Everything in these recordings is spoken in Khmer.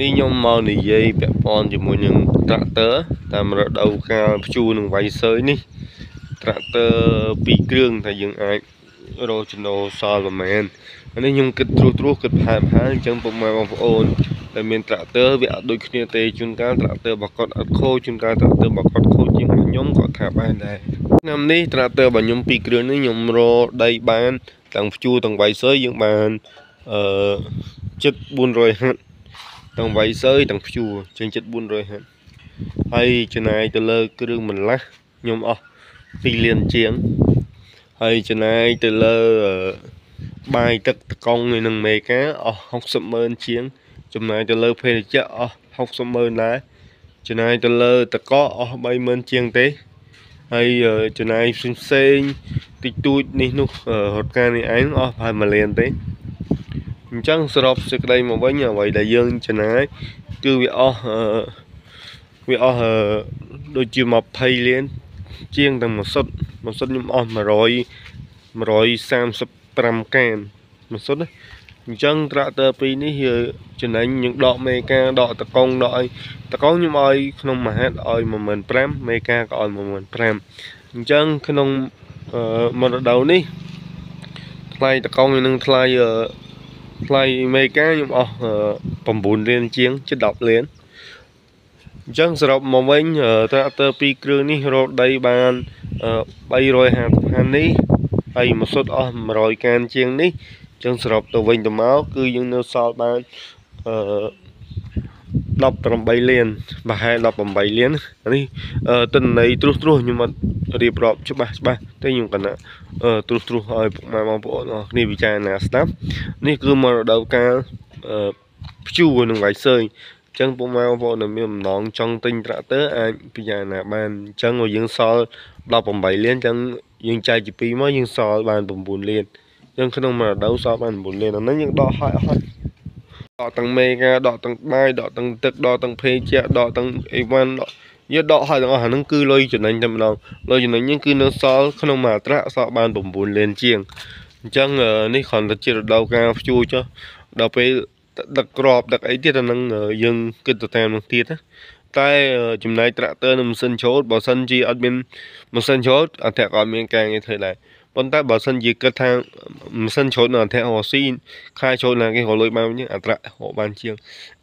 នេះខ្ញុំមកនិយាយពាក់ព័ន្ធជាមួយនឹង tractor តាមរដូវកាលភ្ជួរនឹងវាយសើយនេះ tractor ពីរគ្រឿងថាយើងអាចរកចំណូលសល់ប្រហែលនេះខ្ញុំគិតត្រួសត្រាសគិតផានផានអញ្ចឹងពុកម៉ែបងប្អូនដែលមាន tractor វាអត់ដូចគ្នាទេជួនកាល tractor របស់គាត់អត់ខូចជួនកាល tractor របស់គាត់ខូចជាងខ្ញុំគាត់ថាបានដែរឆ្នាំនេះ tractor របស់ខ្ញុំពីរគ្រឿងនេះខ្ញុំរកដីបានទាំងភ្ជួរទាំងវាយសើយយើងបានអឺជិត400ហាត់ ទាំងវាយសើយទាំងភ្ជួរចេញចិត្ត400ហាត់ហើយចំណាយទៅលើគ្រឿងបន្លាស់ខ្ញុំអស់2លានជាងហើយចំណាយទៅលើបាយទឹកតកង់នឹងមេកាអស់60ម៉ឺនជាង ចំណាយទៅលើភេទជ្ជៈអស់60ម៉ឺនដែរចំណាយទៅលើតកកអស់30000ជាងទេហើយចំណាយផ្សេងផ្សេងតិចតួចនេះនោះរត់ការនេះឯងអស់ប្រហែល1លានទេ អញ្ចឹងសរុបសេចក្តីមកវិញអ្វីដែលយើងចំណាយគឺវាអស់វាអស់ដូចជា20លានជាងទាំងមួយសុទ្ធមួយសុទ្ធខ្ញុំអស់100 135កានមួយសុទ្ធណាអញ្ចឹងត្រាក់ទ័រពីរនេះចំណេញយើងដកមេកាដកតកង់ដកអីតកង់ខ្ញុំឲ្យក្នុងមួយហេតុឲ្យ15000មេកាក៏ឲ្យ15000អញ្ចឹងក្នុងមួយរដូវនេះថ្លៃតកង់នឹងថ្លៃ ថ្លៃមេកាខ្ញុំអស់9លានជាងជិត10លានអញ្ចឹងសរុបមកវិញត្រាក់ទ័រពីរគ្រឿងនេះរកដីបាន350ហាននេះហើយមួយសុទ្ធអស់100កានជាងនេះអញ្ចឹងសរុបទៅវិញទៅមកគឺយើងនៅសល់បានអឺ 18លានប្រហែល18លាននេះទិន្នន័យត្រួសត្រាសខ្ញុំអត់រៀបរាប់ច្បាស់ច្បាស់តែខ្ញុំកណាត្រួសត្រាសឲ្យពុកម៉ែបងប្អូនអរគ្នាពិចារណាស្ដាប់នេះគឺមរដូវកាលព្យួរនឹងវាយសើយអញ្ចឹងពុកម៉ែបងប្អូនដែលមានបំណងចង់ទិញត្រាក់ទ័រអាចពិចារណាបានអញ្ចឹងយើងសល់18លានអញ្ចឹងយើងចែកជា2មកយើងសល់បាន9លានអញ្ចឹងក្នុងមួយរដូវសល់បាន9លានអានេះយើងដកហើយអស់ហើយ ដកទាំងមេកាដកទាំងបាយដកទាំងទឹកដកទាំងភេជាដកទាំងអីវ៉ាន់ដកយកដកហើយទាំងអស់អាហ្នឹងគឺលុយចំណេញតែម្ដងលុយចំណេញហ្នឹងគឺនៅសល់ក្នុងមួយអត្រាសល់បាន9លានជាងអញ្ចឹងនេះគ្រាន់តែជារដូវកាលភ្ជួរចុះដល់ពេលដឹកក្របដឹកអីទៀតអាហ្នឹងយើងគិតទៅតាមនោះទៀតណាតែចំណាយត្រាក់ទ័រនិងម៉ាស៊ីនច្រូតបើសិនជាអត់មានម៉ាស៊ីនច្រូតអត់តែគាត់មានការងារធ្វើដែរ ប៉ុន្តែបើសិនជាគិតថាម៉ាស៊ីនច្រូតនៅអន្តររស៊ីខែច្រូតណាគេរលុយបានវិញអត្រាហូបបានជាង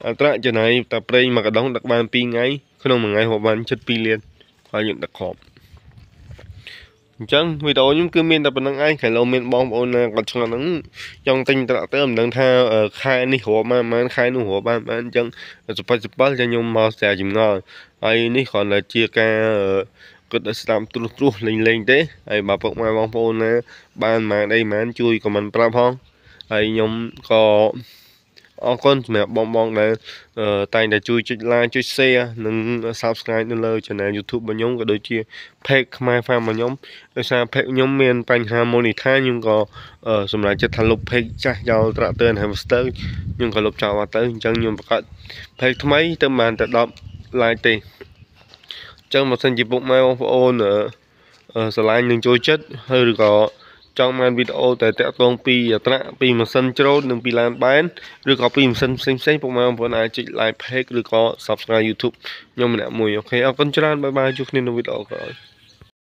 អត្រាចំណាយតែប្រេងមួយកដុងដឹកបាន2ថ្ងៃក្នុងមួយថ្ងៃហូបបានជិត2លានហើយយើងដឹកគ្រាប់អញ្ចឹងវីដេអូខ្ញុំគឺមានតែប៉ុណ្្នឹងឯងក្រឡូវមានបងប្អូនណាគាត់ឆ្ងល់ហ្នឹងចង់ទិញត្រាក់ទ័រមិនដឹងថាខែនេះរាប់បានប៉ុន្មានខែនោះរាប់បានប៉ុន្មានអញ្ចឹងសបិចសបិលចាំខ្ញុំមកស្រាវចម្ងល់ហើយនេះគ្រាន់តែជាការ គិតឲ្យស្ដាប់ត្រួសត្រាសលេងលេងទេហើយបើពុកម៉ែបងប្អូនណាបានម៉ានអីម៉ានជួយខមមិនប្រាប់ផងហើយខ្ញុំក៏អរគុណសម្រាប់បងបងដែលតែងតែជួយចុច like ចុច share និង subscribe នៅលើ channel YouTube របស់ខ្ញុំក៏ដូចជា page ខ្មែរ Farm របស់ខ្ញុំដោយសារ page ខ្ញុំមានបញ្ហា monitor ខ្ញុំក៏សម្រាប់ចិត្តថាលុប page ចាស់ចោល tractor and hamster ខ្ញុំក៏លុបចោលបាត់ទៅអញ្ចឹងខ្ញុំបង្កើត page ថ្មីទៅបានតែ10 like ទេអញ្ចឹងបើសិនជាពុកម៉ែបងប្អូនស្រឡាញ់នឹងចូលចិត្តហើយឬក៏ចង់បានវីដេអូតែតាក់ទងពីអត្រាពីម៉ាស៊ីនច្រូតនិងពីឡានបែនឬក៏ពីម៉ាស៊ីនផ្សេងផ្សេងពុកម៉ែបងប្អូនអាចចុច like page ឬក៏ subscribe YouTube ខ្ញុំម្នាក់មួយអូខេអរគុណច្រើនបាយបាយជួបគ្នានៅវីដេអូក្រោយ